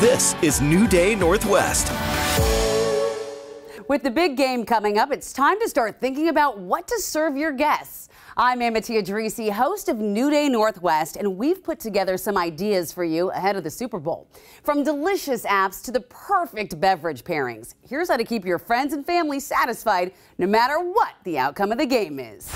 This is New Day Northwest. With the big game coming up, it's time to start thinking about what to serve your guests. I'm Amity Addrisi, host of New Day Northwest, and we've put together some ideas for you ahead of the Super Bowl. From delicious apps to the perfect beverage pairings, here's how to keep your friends and family satisfied no matter what the outcome of the game is.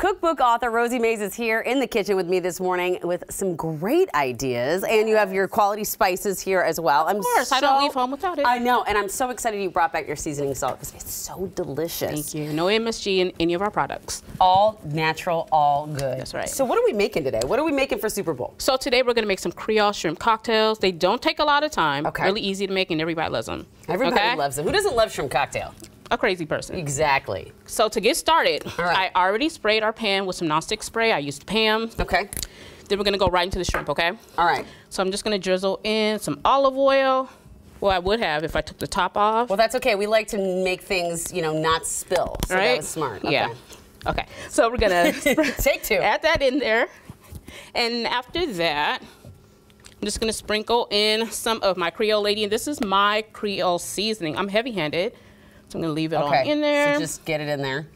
Cookbook author Rosie Mayes is here in the kitchen with me this morning with some great ideas, and you have your quality spices here as well. I'm of course, so, I don't leave home without it. I know, and I'm so excited you brought back your seasoning salt because it's so delicious. Thank you. No MSG in any of our products. All natural, all good. That's right. So what are we making today? What are we making for Super Bowl? So today we're going to make some Creole shrimp cocktails. They don't take a lot of time. Okay. Really easy to make, and everybody loves them. Everybody okay? loves them. Who doesn't love shrimp cocktail? A crazy person. Exactly. So to get started, right. I already sprayed our pan with some nonstick spray. I used Pam. Okay. Then we're gonna go right into the shrimp, okay? All right. So I'm just gonna drizzle in some olive oil. Well, I would have if I took the top off. Well, that's okay. We like to make things, you know, not spill. So right? that was smart. Okay. Yeah. Okay. So we're gonna take two. Add that in there, and after that, I'm just gonna sprinkle in some of my Creole Lady, and this is my Creole seasoning. I'm heavy-handed. So I'm gonna leave it okay. all in there. So just get it in there.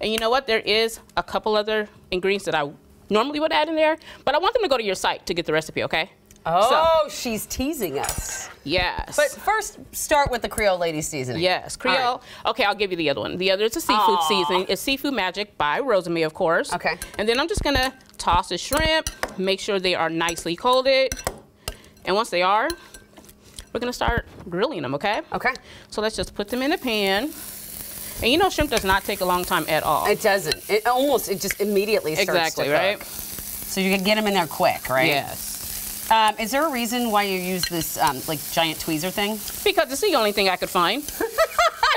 And you know what? There is a couple other ingredients that I normally would add in there, but I want them to go to your site to get the recipe, okay? Oh, so, she's teasing us. Yes. But first, start with the Creole Lady seasoning. Yes, Creole. Right. Okay, I'll give you the other one. The other is a seafood Aww. seasoning. It's Seafood Magic by Rosamie, of course. Okay. And then I'm just gonna toss the shrimp, make sure they are nicely coated. And once they are, we're gonna start grilling them, okay? Okay. So let's just put them in a pan. And you know shrimp does not take a long time at all. It doesn't. It almost, it just immediately starts exactly, right? So you can get them in there quick, right? Yes. Um, is there a reason why you use this um, like giant tweezer thing? Because it's the only thing I could find.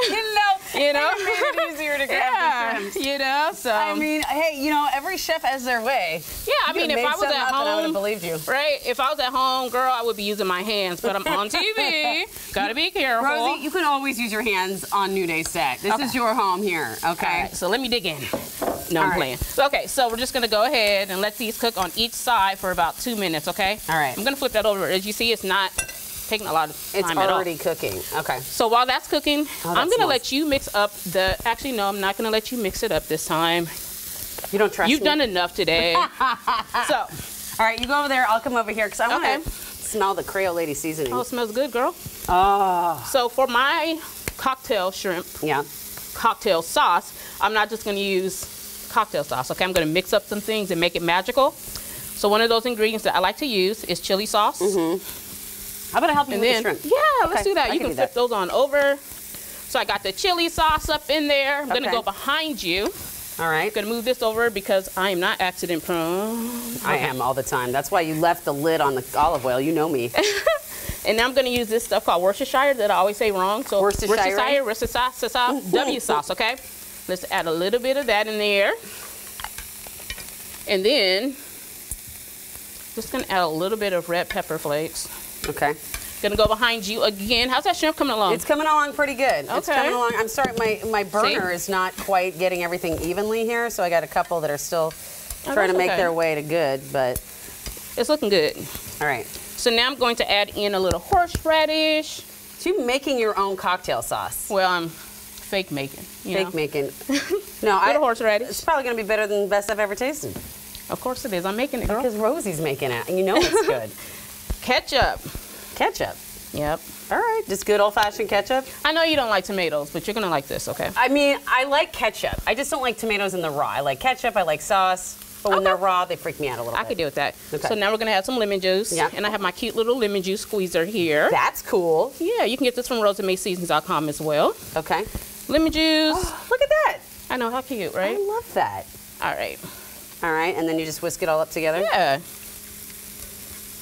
you know, you know, it made it easier to grab yeah, You know, so I mean, hey, you know, every chef has their way. Yeah, I mean, if I was at home, I would have believed you. Right? If I was at home, girl, I would be using my hands, but I'm on TV. Gotta be careful. Rosie, you can always use your hands on New Day set. This okay. is your home here. Okay. so let me dig in. No, All I'm right. playing. Okay, so we're just gonna go ahead and let these cook on each side for about two minutes. Okay. All right. I'm gonna flip that over. As you see, it's not taking a lot of time It's already cooking. Okay. So while that's cooking, oh, I'm going to let you mix up the, actually, no, I'm not going to let you mix it up this time. You don't trust You've me? done enough today. so. All right, you go over there. I'll come over here because I want to okay. smell the Creole Lady seasoning. Oh, it smells good, girl. Oh. So for my cocktail shrimp, yeah, cocktail sauce, I'm not just going to use cocktail sauce, okay? I'm going to mix up some things and make it magical. So one of those ingredients that I like to use is chili sauce. Mm -hmm. How about I help you and with then, the shrimp? Yeah, let's do that. I you can, can flip that. those on over. So I got the chili sauce up in there. I'm okay. gonna go behind you. All right. I'm gonna move this over because I am not accident prone. I am all the time. That's why you left the lid on the olive oil. You know me. and now I'm gonna use this stuff called Worcestershire that I always say wrong. So Worcestershire, Worcestershire, Worcestershire, W sauce. Okay. Let's add a little bit of that in there, and then just gonna add a little bit of red pepper flakes. Okay. Gonna go behind you again. How's that shrimp coming along? It's coming along pretty good. Okay. It's coming along. I'm sorry, my, my burner See? is not quite getting everything evenly here, so I got a couple that are still oh, trying to make okay. their way to good, but. It's looking good. All right. So now I'm going to add in a little horseradish. So you're making your own cocktail sauce? Well, I'm fake making. fake know? making. no, I. horseradish. It's probably going to be better than the best I've ever tasted. Of course it is. I'm making it, girl. Because Rosie's making it, and you know it's good. Ketchup. Ketchup. Yep. All right, just good old-fashioned ketchup. I know you don't like tomatoes, but you're gonna like this, okay? I mean, I like ketchup. I just don't like tomatoes in the raw. I like ketchup. I like sauce. But when okay. they're raw, they freak me out a little I bit. I could deal with that. Okay. So now we're gonna add some lemon juice. Yeah. And I have my cute little lemon juice squeezer here. That's cool. Yeah, you can get this from RosieMaysSeasons.com as well. Okay. Lemon juice. Oh, look at that. I know, how cute, right? I love that. All right. All right, and then you just whisk it all up together? Yeah.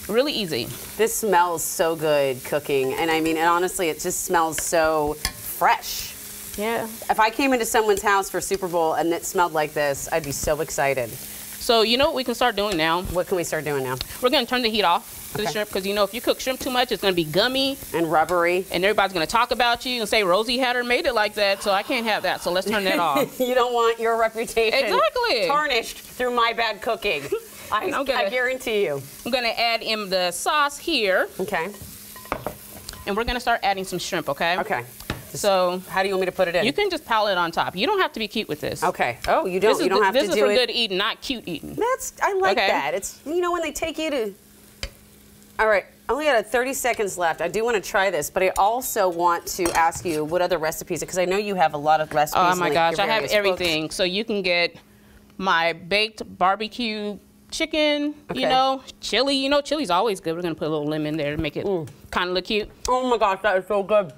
Really easy. This smells so good cooking. And I mean, and honestly, it just smells so fresh. Yeah. If I came into someone's house for Super Bowl and it smelled like this, I'd be so excited. So you know what we can start doing now? What can we start doing now? We're going to turn the heat off okay. the shrimp because you know if you cook shrimp too much, it's going to be gummy and rubbery, and everybody's going to talk about you and say Rosie had her made it like that. So I can't have that. So let's turn that off. you don't want your reputation exactly tarnished through my bad cooking. I, gonna, I guarantee you. I'm going to add in the sauce here. Okay. and we're gonna start adding some shrimp, okay? Okay. So How do you want me to put it in? you can just pile it on top. You don't have to be cute with this. Okay. Oh, you don't. You don't have this is for it. good eating, not cute eating. That's. I like Okay. that. It's you know when they take you to. All right. I only got 30 seconds left. I do want to try this, but I also want to ask you what other recipes because I know you have a lot of recipes. Oh my gosh, I have various books. everything. So you can get my baked barbecue chicken, Okay. you know, chili. You know, chili's always good. We're gonna put a little lemon there to make it Mm. kind of look cute. Oh my gosh, that is so good.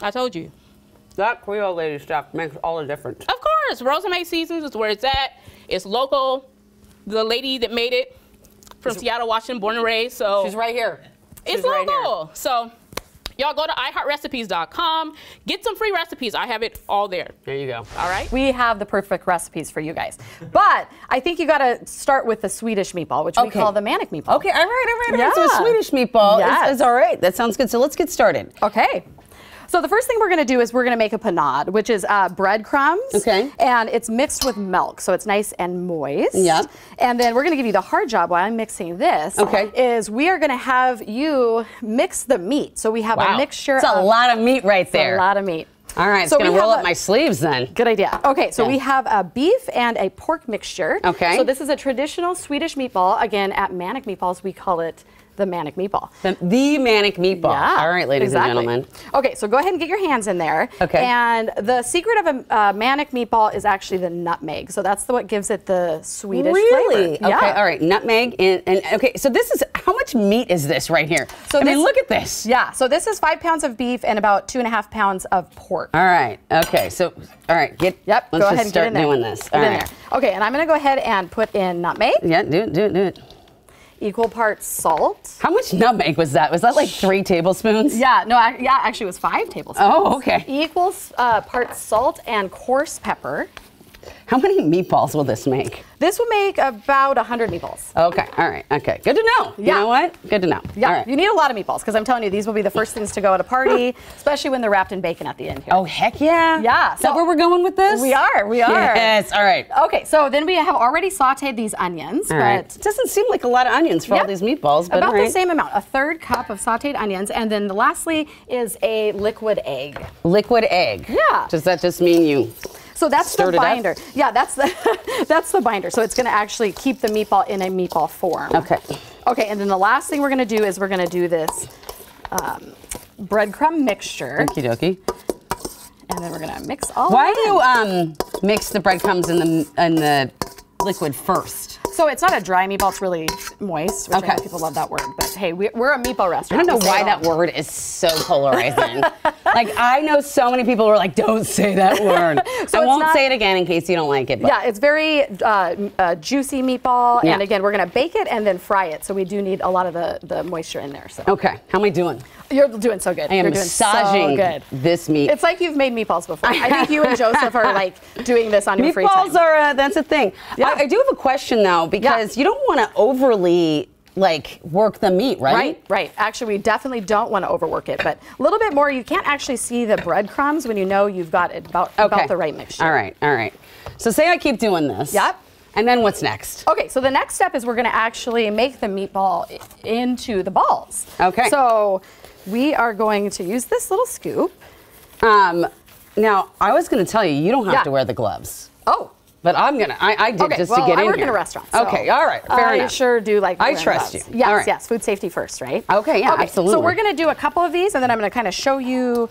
I told you. That Creole lady stuff makes all the difference. Of course, Rosamade Seasons is where it's at. It's local. The lady that made it from Seattle, Washington, born and raised. So She's right here. it's She's right here. local. So y'all go to iHeartRecipes.com. Get some free recipes. I have it all there. There you go. All right. We have the perfect recipes for you guys. But I think you got to start with the Swedish meatball, which we call the manic meatball. Okay, all right, all right, all right. So a Yeah. Swedish meatball Yes. is, is all right. That sounds good. So let's get started. Okay. So the first thing we're going to do is we're going to make a panade, which is uh, breadcrumbs. Okay. And it's mixed with milk, so it's nice and moist. Yeah. And then we're going to give you the hard job while I'm mixing this. Okay. Is we are going to have you mix the meat. So we have a mixture. It's a of, lot of meat right there. A lot of meat. All right, so it's gonna roll up a- my sleeves then. Good idea. Okay, so Yeah. we have a beef and a pork mixture. Okay. So this is a traditional Swedish meatball. Again, at Manic Meatballs, we call it the Manic Meatball. The, the manic meatball. Yeah, All right, ladies exactly. and gentlemen. Okay, so go ahead and get your hands in there. Okay. And the secret of a uh, manic meatball is actually the nutmeg. So that's the, what gives it the Swedish really? flavor. Okay, Yeah. all right. Nutmeg and, and okay. So this is how much meat is this right here? So I mean, look at this. Yeah. So this is five pounds of beef and about two and a half pounds of pork. All right. Okay. So all right. Get. Yep. Let's go just ahead and start get in there. doing this. Get All in right. there. Okay, and I'm going to go ahead and put in nutmeg, Yeah. Do it. Do it. Do it. Equal parts salt. How much nutmeg was that? Was that like three tablespoons? Yeah. No. I, yeah. Actually, it was five tablespoons. Oh, okay. Equal uh, parts salt and coarse pepper. How many meatballs will this make? This will make about 100 meatballs. Okay. All right. Okay. Good to know. Yeah. You know what? Good to know. Yeah, All right. you need a lot of meatballs because I'm telling you, these will be the first things to go at a party, especially when they're wrapped in bacon at the end here. Oh heck yeah. Yeah, Is that so- where we're going with this? We are, we are. Yes. All right. Okay, so then we have already sauteed these onions, All but right. It doesn't seem like a lot of onions for all these meatballs, but about right. the same amount, a third cup of sauteed onions, and then the lastly is a liquid egg. Liquid egg. Yeah. Does that just mean you? So that's Stir the binder. Yeah, that's the that's the binder. So it's going to actually keep the meatball in a meatball form. Okay. Okay, and then the last thing we're going to do is we're going to do this um, breadcrumb mixture, Okie dokie. and then we're going to mix all. Why do you um mix the breadcrumbs in the in the liquid first? So it's not a dry meatball; it's really moist. Which Okay. People love that word, but hey, we, we're a meatball restaurant. I don't know why that word is so polarizing. like I know so many people who are like, "Don't say that word." I won't not- say it again in case you don't like it. But Yeah, it's very uh, uh, juicy meatball, Yeah. and again, we're gonna bake it and then fry it. So we do need a lot of the, the moisture in there. So Okay. How am I doing? You're doing so good. I am You're doing massaging so good. this meat. It's like you've made meatballs before. I think you and Joseph are like doing this on your free time. Meatballs are uh, that's a thing. Yeah. I, I do have a question though because you don't want to overly like work the meat, right? Right, right. Actually, we definitely don't want to overwork it, but a little bit more. You can't actually see the breadcrumbs when you know you've got it about, Okay. about the right mixture. All right. All right. So say I keep doing this. Yep. And then what's next? Okay, so the next step is we're going to actually make the meatball into the balls. Okay. So we are going to use this little scoop. Um, now I was going to tell you you don't have Yeah. to wear the gloves, Oh. but I'm gonna. I, I did Okay, just well, to get I in work here. in a restaurant. so okay. All right. Fair I enough. sure do like. I trust gloves. you. Yes, right. yes. Food safety first, right? Okay, yeah, So absolutely. So we're going to do a couple of these, and then I'm going to kind of show you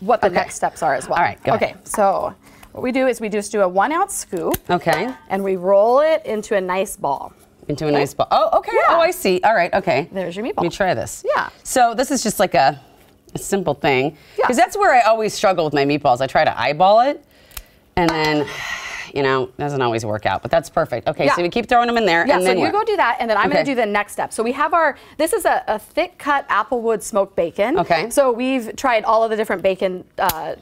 what the Okay. next steps are as well. All right, go okay. ahead. So what we do is we just do a one ounce scoop. Okay. And we roll it into a nice ball. Into a nice ball. Oh, okay. Yeah. Oh, I see. All right. Okay. There's your meatball. Let me try this. Yeah. So this is just like a, a simple thing. Yeah. Because that's where I always struggle with my meatballs. I try to eyeball it, and then, you know, doesn't always work out. But that's perfect. Okay. Yeah. So we keep throwing them in there. Yeah, and so then you go do that, and then I'm going to do the next step. So we have our, this is a, a thick cut applewood smoked bacon. Okay. So we've tried all of the different bacon uh,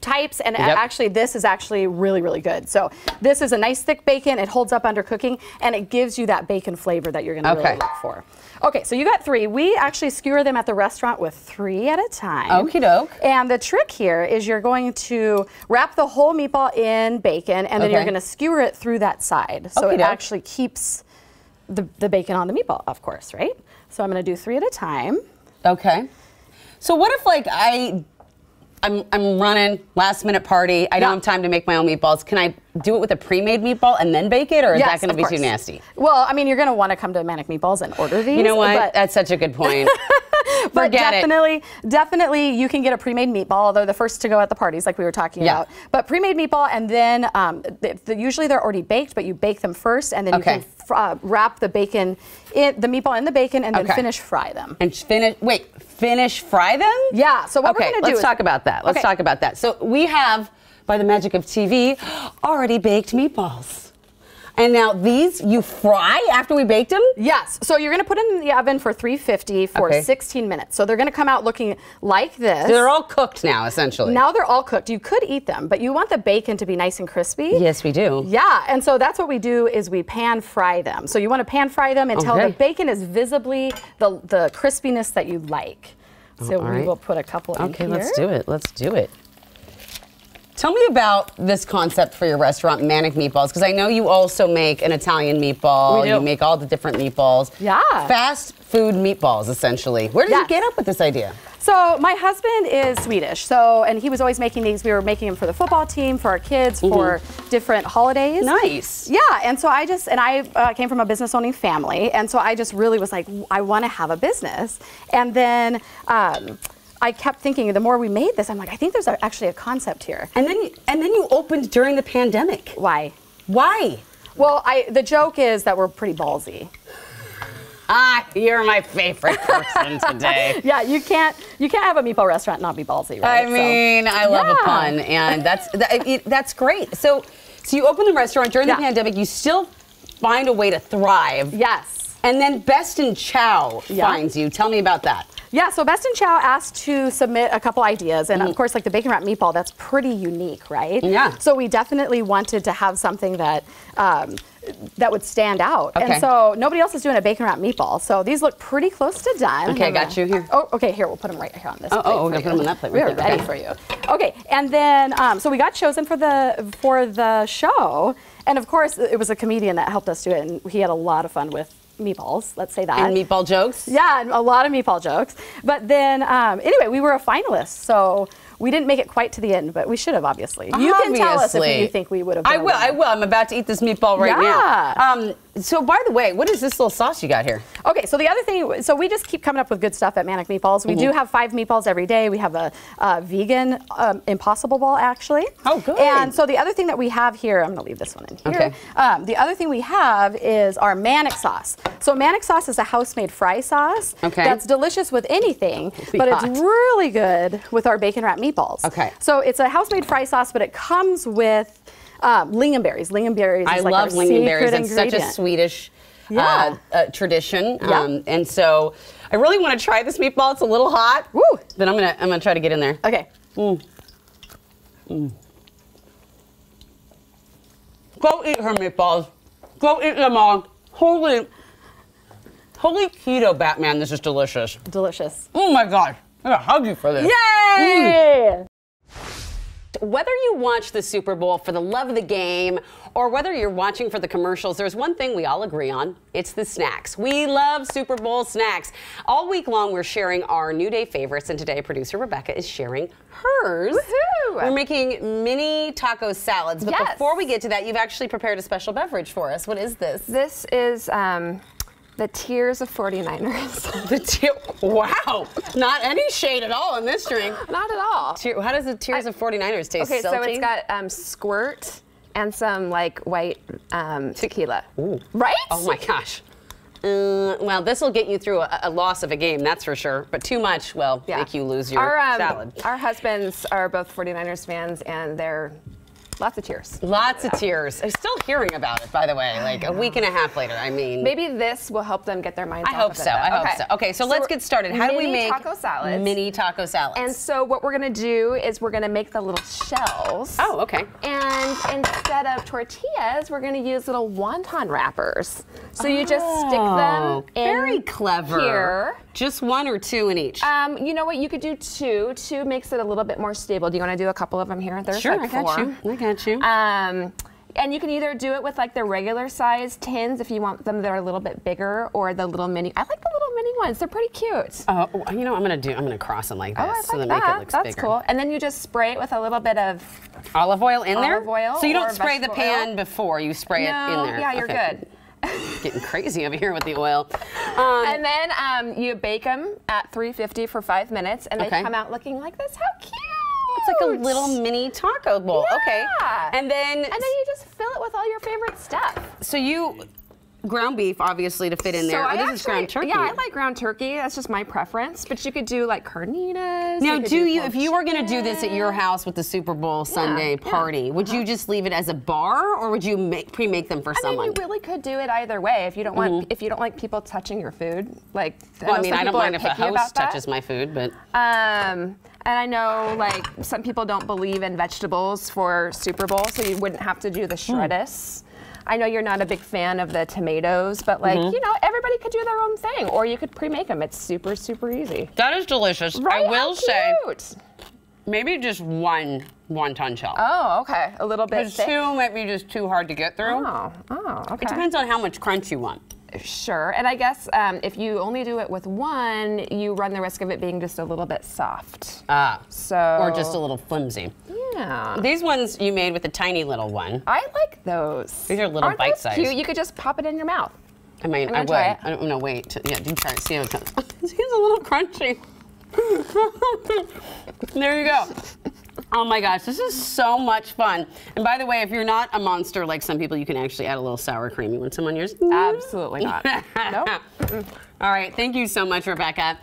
types, and Yep. actually this is actually really, really good. So this is a nice thick bacon. It holds up under cooking, and it gives you that bacon flavor that you're going to Okay. really look for. Okay, so you got three. We actually skewer them at the restaurant with three at a time. Okie doke. And the trick here is you're going to wrap the whole meatball in bacon, and then you're going to skewer it through that side. So Okie it doke. actually keeps the, the bacon on the meatball, of course, right? So I'm going to do three at a time. Okay. So what if like I I'm, I'm running last minute party. I don't have time to make my own meatballs. Can I do it with a pre-made meatball and then bake it, or is Yes, that going to be course. too nasty? Well, I mean, you're going to want to come to Manic Meatballs and order these. You know what? That's such a good point. but Forget it. definitely, definitely, you can get a pre-made meatball. Although the first to go at the parties, like we were talking Yeah. about. But pre-made meatball, and then um, th- th- usually they're already baked, but you bake them first, and then Okay. you can uh, wrap the bacon, in, the meatball in the bacon, and then Okay. finish fry them. and finish. Wait, finish fry them? Yeah. So what okay, we're going to do let's is talk about that. Let's talk about that. So we have, by the magic of TV, already baked meatballs. And now these you fry after we baked them? Yes. So you're going to put them in the oven for 350 for Okay. 16 minutes. So they're going to come out looking like this. They're all cooked now, essentially. now they're all cooked. You could eat them, but you want the bacon to be nice and crispy. Yes, we do. Yeah, and so that's what we do is we pan fry them. So you want to pan fry them until Okay. the bacon is visibly the the crispiness that you like. So oh, all we right. will put a couple in Okay, here. let's do it. Let's do it. Tell me about this concept for your restaurant, Manic Meatballs, because I know you also make an Italian meatball. We do. You make all the different meatballs. Yeah. Fast food meatballs, essentially. Where did you get up with this idea? So my husband is Swedish, so and he was always making these. We were making them for the football team, for our kids, for different holidays. Nice. Yeah, and so I just and I uh, came from a business owning family, and so I just really was like, I want to have a business, and then. Um, I kept thinking the more we made this, I'm like, I think there's actually a concept here. And then, you, and then you opened during the pandemic. Why? Why? Well, I the joke is that we're pretty ballsy. Ah, you're my favorite person today. Yeah, you can't you can't have a meatball restaurant and not be ballsy, right? I So- mean, I love a pun, and that's that, it, that's great. So, so you open the restaurant during Yeah. the pandemic. You still find a way to thrive. yes. And then Best in Chow Yeah. finds you. Tell me about that. Yeah, so Best in Chow asked to submit a couple ideas, and of course, like the bacon wrap meatball, that's pretty unique, right? Yeah. So we definitely wanted to have something that um, that would stand out, Okay. and so nobody else is doing a bacon wrap meatball. So these look pretty close to done. Okay, I'm got you here. Oh, okay, here we'll put them right here on this. Oh, plate oh, we're gonna put them on that plate We're right ready okay. for you. Okay, and then um, so we got chosen for the for the show, and of course it was a comedian that helped us do it, and he had a lot of fun with meatballs. Let's say that. And meatball jokes. Yeah, a lot of meatball jokes. But then, um, anyway, we were a finalist, so we didn't make it quite to the end, but we should have, obviously. You can tell us if you think we would have. I been a will. I will. I'm about to eat this meatball right Yeah. now. Um, so, by the way, what is this little sauce you got here? Okay, so the other thing, so we just keep coming up with good stuff at Manic Meatballs. We Mm-hmm. do have five meatballs every day. We have a, uh vegan um, Impossible Ball, actually. Oh, good. And so the other thing that we have here, I'm going to leave this one in here. Okay. Um, the other thing we have is our Manic sauce. So Manic sauce is a house-made fry sauce. Okay. That's delicious with anything, but hot. it's really good with our bacon wrap meatballs. Okay. So it's a house-made fry sauce, but it comes with um, lingonberries. Lingonberries. I is like love lingonberries. It's such a. Swedish Yeah. uh, uh, tradition. Yeah. Um, and so, I really want to try this meatball. It's a little hot. Woo. But I'm gonna I'm gonna try to get in there. Okay. Go eat her meatballs. Go eat them all. Holy, holy keto Batman, this is delicious. Delicious. Oh my god, I gotta hug you for this. Yay! Whether you watch the Super Bowl for the love of the game or whether you're watching for the commercials, there's one thing we all agree on. It's the snacks. We love Super Bowl snacks. All week long, we're sharing our New Day favorites, and today, producer Rebecca is sharing hers. Woohoo! We're making mini taco salads, but Yes. before we get to that, you've actually prepared a special beverage for us. What is this? This is um, the Tears of 49ers. The te- wow, not any shade at all in this drink. Not at all. How does the Tears of 49ers taste? Okay, so it's got um, squirt and some like white um, tequila. Right? Oh my gosh. Uh, well, this will get you through a, a loss of a game, that's for sure. But too much, well, Yeah. make you lose your our, um, salad. Our husbands are both 49ers fans and they're lots of tears. Lots of tears. I'm still hearing about it, by the way, like a week and a half later. I mean, Maybe this will help them get their minds I off hope of it so. I hope so. Okay, so, let's get started. How do we make taco salads? Mini taco salads. And so what we're gonna do is we're gonna make the little shells. oh, okay. And instead of tortillas, we're going to use little wonton wrappers. So you just stick them Oh, in very clever. here. Just one or two in each. Um, you know what? You could do two. Two makes it a little bit more stable. Do you want to do a couple of them here? There's sure, like I got four. you. I got you. Um, And you can either do it with like the regular size tins if you want them that are a little bit bigger, or the little mini. I like the little mini ones. They're pretty cute. Oh, you know, I'm gonna do. I'm gonna cross them like this, Oh, I so like that make that. it looks That's bigger. cool. And then you just spray it with a little bit of. Olive oil in there. Olive oil So you don't spray the pan oil? before you spray it in there. yeah, you're Okay. good. Getting crazy over here with the oil. Um, And then um, you bake them at 350 for five minutes, and Okay. they come out looking like this. How cute! It's like a little mini taco bowl. Okay. Yeah. And then, And then you just fill it with all your favorite stuff. so you ground beef obviously to fit in there. So Oh, I this actually, is ground turkey. Yeah, I like ground turkey. That's just my preference. But you could do like carnitas. Now, could do you, if you were going to do this at your house with the Super Bowl Sunday yeah. party, would you just leave it as a bar, or would you pre-make them for I mean, someone? you really could do it either way. If you don't want, if you don't like people touching your food, like. well, I mean, I don't mind if a host that. touches my food, but Um, and I know like some people don't believe in vegetables for Super Bowl, so you wouldn't have to do the Hmm. shreddis. I know you're not a big fan of the tomatoes, but like Mm-hmm. you know, everybody could do their own thing, or you could pre-make them. It's super, super easy. that is delicious. Right? I will say, maybe just one wonton shell. Oh, okay. A little bit Because thick. two might be just too hard to get through. Oh, oh, okay. It depends on how much crunch you want. Sure. And I guess um, if you only do it with one, you run the risk of it being just a little bit soft. Ah. So. Or just a little flimsy. Yeah. These ones you made with a tiny little one. I like those. These are little Aren't bite-sized. Cute. You could just pop it in your mouth. I mean, I'm I gonna would. try. I don't know. Wait. Yeah, do try it. See how it comes. It's a little crunchy. there you go. Oh my gosh, this is so much fun. And by the way, if you're not a monster like some people, you can actually add a little sour cream. You want some on yours? Absolutely not. nope. Mm. All right, thank you so much, Rebecca.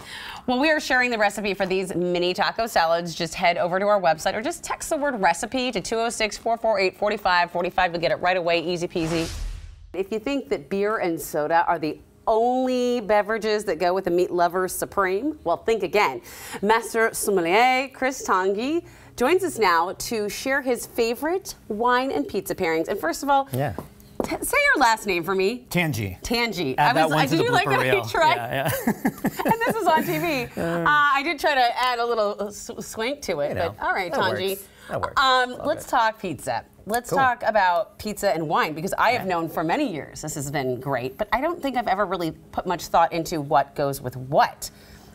Well, we are sharing the recipe for these mini taco salads. Just head over to our website or just text the word recipe to 206 448 4545. You'll get it right away, easy peasy. If you think that beer and soda are the only beverages that go with the meat lovers supreme, well, think again. Master sommelier Chris Tanghe joins us now to share his favorite wine and pizza pairings. And first of all, Yeah. T- say your last name for me. Tanghe. Tanghe. Add that was, I did you like that reel. I tried? Yeah, yeah. and this is on TV. Uh, I did try to add a little uh, swank to it, You know, but all right, works. That works. Um, let's it. talk pizza. Let's Cool. talk about pizza and wine because I have known for many years this has been great, but I don't think I've ever really put much thought into what goes with what.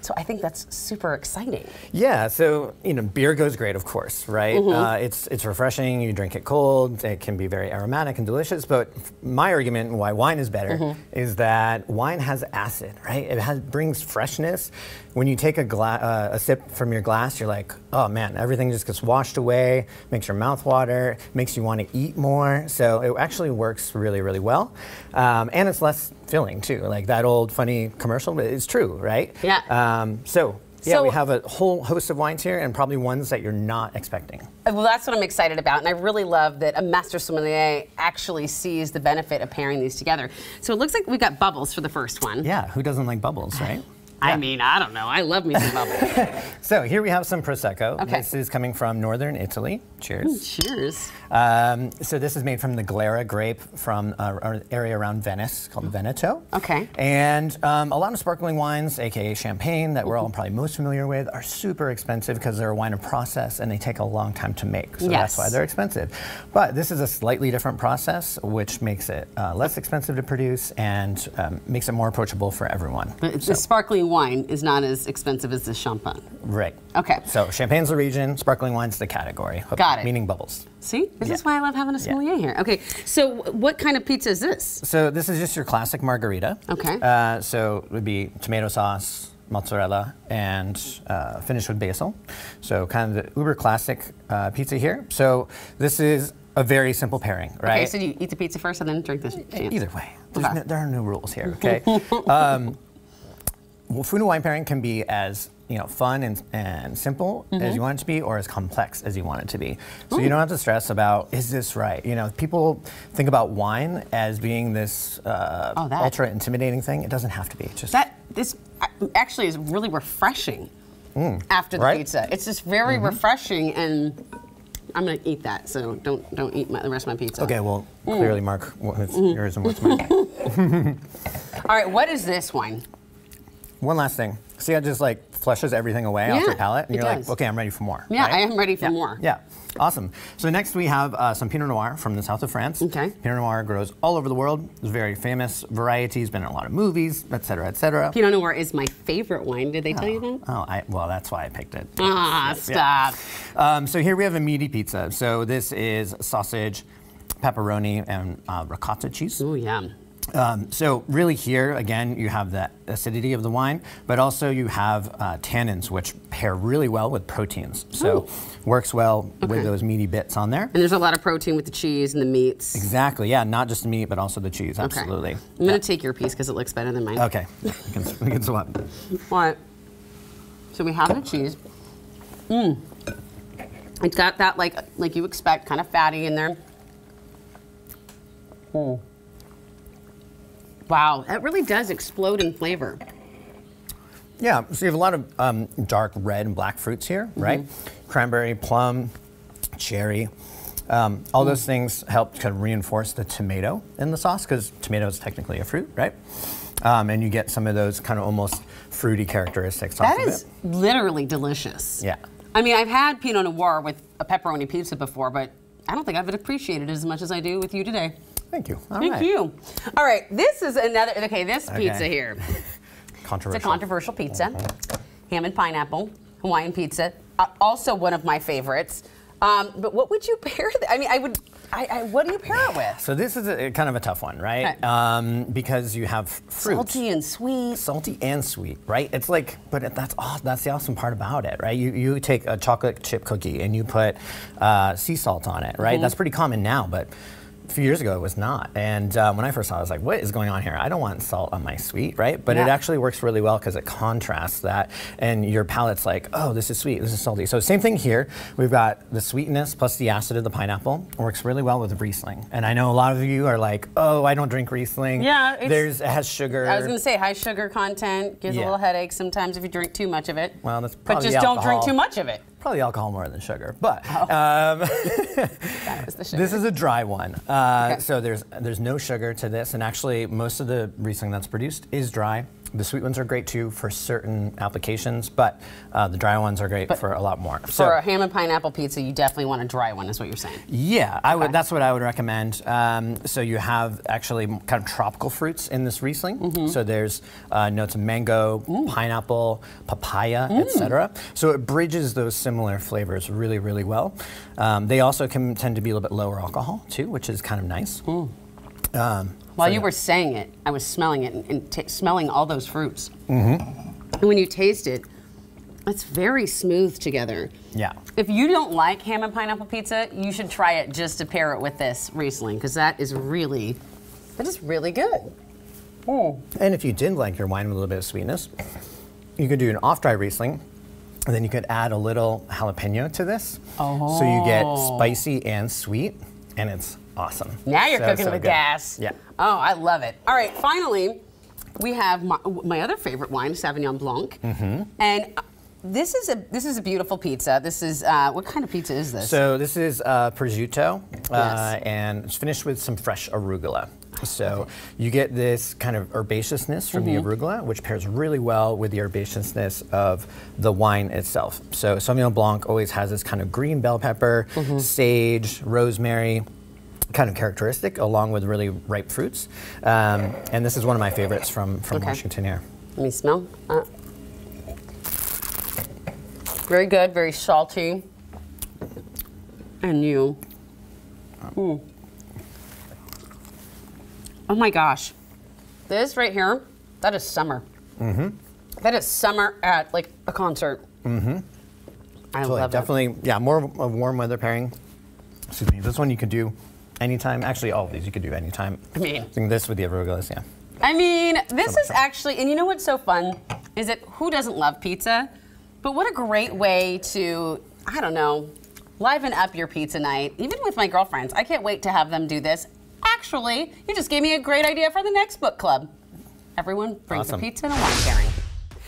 So I think that's super exciting. Yeah, so you know, beer goes great, of course, right? Mm-hmm. Uh, it's it's refreshing. You drink it cold. It can be very aromatic and delicious. But f- my argument and why wine is better Mm-hmm. is that wine has acid, right? It has brings freshness. When you take a uh, a sip from your glass, you're like, oh man, everything just gets washed away. Makes your mouth water. Makes you want to eat more. So it actually works really, really well, um, and it's less filling too. Like that old funny commercial, but it's true, right? Yeah. Um, so yeah, So- we have a whole host of wines here, and probably ones that you're not expecting. Uh, Well, that's what I'm excited about, and I really love that a master sommelier actually sees the benefit of pairing these together. So it looks like we've got bubbles for the first one. Yeah, who doesn't like bubbles, right? I mean, I don't know. I love me some bubbles. So here we have some prosecco. Okay. This is coming from northern Italy. Cheers. Cheers. Um, so this is made from the Glera grape from uh, our area around Venice called Veneto. Okay. And um, a lot of sparkling wines, aka champagne, that we're all probably most familiar with, are super expensive because they're a wine of process and they take a long time to make. So Yes. that's why they're expensive. But this is a slightly different process, which makes it uh, less expensive to produce and um, makes it more approachable for everyone. But the sparkling wine is not as expensive as the champagne. Right. Okay. So champagne's the region, sparkling wine's the category. Got it. Meaning bubbles. See, this is why I love having a sommelier here. Okay, so what kind of pizza is this? So this is just your classic margherita. Okay. Uh, so it would be tomato sauce, mozzarella, and uh, finished with basil. So kind of the uber classic uh, pizza here. So this is a very simple pairing, right? Okay, so you eat the pizza first and then drink this. Either way, Okay. no, there are no rules here. Okay. um, well, food and wine pairing can be as you know fun and, and simple Mm-hmm. as you want it to be, or as complex as you want it to be. So you don't have to stress about is this right. You know, people think about wine as being this uh, Oh, ultra intimidating thing. It doesn't have to be. It's just That this actually is really refreshing after the right? pizza. It's just very refreshing, and I'm gonna eat that. So don't don't eat my, the rest of my pizza. okay. Well, Mm. clearly, Mark, what's yours and what's mine. All right, what is this wine? One last thing. See, I just like flushes everything away off your palate, and you're does. like, okay, I'm ready for more. Yeah, right? I am ready for Yeah, more. Yeah, awesome. So next we have uh, some Pinot Noir from the south of France. Okay. Pinot Noir grows all over the world. It's a very famous variety. It's been in a lot of movies, et cetera, et cetera. Pinot Noir is my favorite wine. Did they tell you that? Oh, I, well, that's why I picked it. Ah, stop. Um, so here we have a meaty pizza. So this is sausage, pepperoni, and uh, ricotta cheese. Oh, yeah. Um, so really here again you have the acidity of the wine, but also you have uh, tannins which pair really well with proteins. So works well Okay. with those meaty bits on there. And there's a lot of protein with the cheese and the meats. Exactly. Yeah, not just the meat, but also the cheese. Okay. Absolutely. I'm going to take your piece because it looks better than mine. Okay. We can, we can swap. What? So we have the cheese. Mmm. It's got that like like you expect, kind of fatty in there. Mm. Wow, that really does explode in flavor. Yeah. So you have a lot of um, dark red and black fruits here, right? Cranberry, plum, cherry. Um, all those things help kind of reinforce the tomato in the sauce because tomato is technically a fruit, right? Um, and you get some of those kind of almost fruity characteristics off That of it. literally delicious. Yeah. I mean, I've had Pinot Noir with a pepperoni pizza before, but I don't think I've appreciated it as much as I do with you today. Thank you. All Thank right. you. All right, this is another. Okay, this Okay. pizza here. Controversial. It's a controversial pizza. Ham and pineapple, Hawaiian pizza. Uh, also one of my favorites. Um, but what would you pair? Th- I mean, I would. I, I, what do you pair it with? So this is a, kind of a tough one, right? Okay. Um, because you have fruit. Salty and sweet. salty and sweet, right? It's like, but that's aw- that's the awesome part about it, right? You you take a chocolate chip cookie and you put uh, sea salt on it, right? That's pretty common now, but a few years ago it was not. And uh, when I first saw it, I was like, what is going on here? I don't want salt on my sweet, right? But it actually works really well because it contrasts that, and your palate's like, oh, this is sweet, this is salty. So same thing here. We've got the sweetness plus the acid of the pineapple. Works really well with Riesling. And I know a lot of you are like, oh, I don't drink Riesling. Yeah, it's- There's it has sugar. I was going to say high sugar content gives a little headache sometimes if you drink too much of it. Well, that's but just don't drink too much of it. Probably alcohol more than sugar, but Oh. um, sugar. this is a dry one. Uh, Okay. So there's there's no sugar to this, and actually most of the Riesling that's produced is dry. The sweet ones are great too for certain applications, but uh, the dry ones are great for a lot more. So For a ham and pineapple pizza, you definitely want a dry one, is what you're saying. yeah, I would. That's what I would recommend. Um, so you have actually kind of tropical fruits in this Riesling. Mm-hmm. So there's uh, notes of mango, pineapple, papaya, Mm. etc. So it bridges those similar flavors really, really well. Um, they also can tend to be a little bit lower alcohol too, which is kind of nice. Mm. Um, While so you yeah. were saying it, I was smelling it and, and smelling all those fruits. Mm-hmm. And when you taste it, it's very smooth together. Yeah. If you don't like ham and pineapple pizza, you should try it just to pair it with this Riesling, because that is really, that is really good. And if you did like your wine with a little bit of sweetness, you could do an off-dry Riesling, and then you could add a little jalapeno to this. Oh. So you get spicy and sweet, and it's awesome. Now you're So, cooking so with good. gas. Yeah. Oh, I love it. All right, finally, we have my, my other favorite wine, Sauvignon Blanc, Mm-hmm. and uh, this is a this is a beautiful pizza. This is uh, what kind of pizza is this? So this is uh, prosciutto, uh, Yes. and it's finished with some fresh arugula. So you get this kind of herbaceousness from Mm-hmm. the arugula, which pairs really well with the herbaceousness of the wine itself. So Sauvignon Blanc always has this kind of green bell pepper, Mm-hmm. sage, rosemary. Kind of characteristic, along with really ripe fruits, um, and this is one of my favorites from from Okay. Washington here. Let me smell. Uh, very good, very salty. And you. Mm. Oh my gosh. This right here, that is summer. Mm-hmm. That is summer at like a concert. Mm-hmm. I So, love it. definitely, yeah, more of a warm weather pairing. Excuse me. This one you could do anytime. Actually, all of these you could do anytime. I mean- I think this with the arugulas, yeah. I mean, this is actually, and you know what's so fun is that who doesn't love pizza? But what a great way to, I don't know, liven up your pizza night. Even with my girlfriends, I can't wait to have them do this. Actually, you just gave me a great idea for the next book club. Everyone brings Awesome. a pizza and a wine pairing.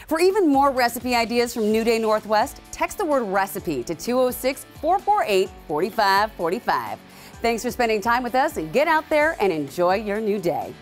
For even more recipe ideas from New Day Northwest, text the word recipe to 206 448 4545. Thanks for spending time with us and get out there and enjoy your new day.